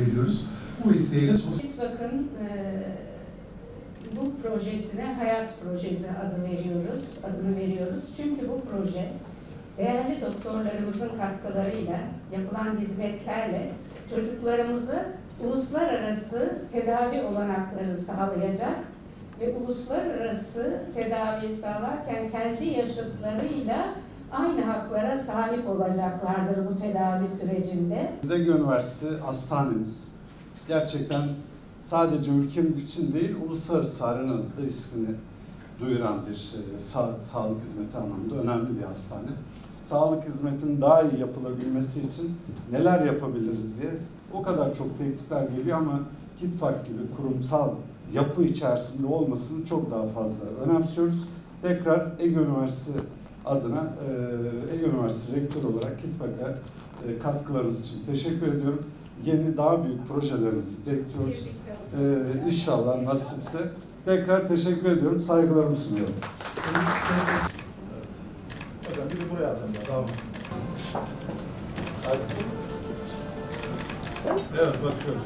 veriyoruz. Bu vesileyle sosyal İTVAK'ın e, bu projesine Hayat Projesi adı veriyoruz, adını veriyoruz. Çünkü bu proje değerli doktorlarımızın katkılarıyla, yapılan hizmetlerle çocuklarımızı uluslararası tedavi olanakları sağlayacak ve uluslararası tedavi sağlarken kendi yaşıtlarıyla aynı haklara sahip olacaklardır bu tedavi sürecinde. Ege Üniversitesi Hastanemiz gerçekten sadece ülkemiz için değil, uluslararası arenada da ismini duyuran bir e, sa- sağlık hizmeti anlamında önemli bir hastane. Sağlık hizmetinin daha iyi yapılabilmesi için neler yapabiliriz diye o kadar çok teklifler geliyor ama KİTFAK gibi kurumsal yapı içerisinde olmasını çok daha fazla önemsiyoruz. Tekrar Ege Üniversitesi adına e, Ege Üniversitesi Rektör olarak KİTFAK'a e, katkılarınız için teşekkür ediyorum. Yeni daha büyük projelerinizi bekliyoruz. Ee, inşallah nasipse. Tekrar teşekkür ediyorum. Saygılarımı sunuyorum. Hocam buraya. Tamam. Evet bakıyoruz.